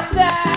Awesome.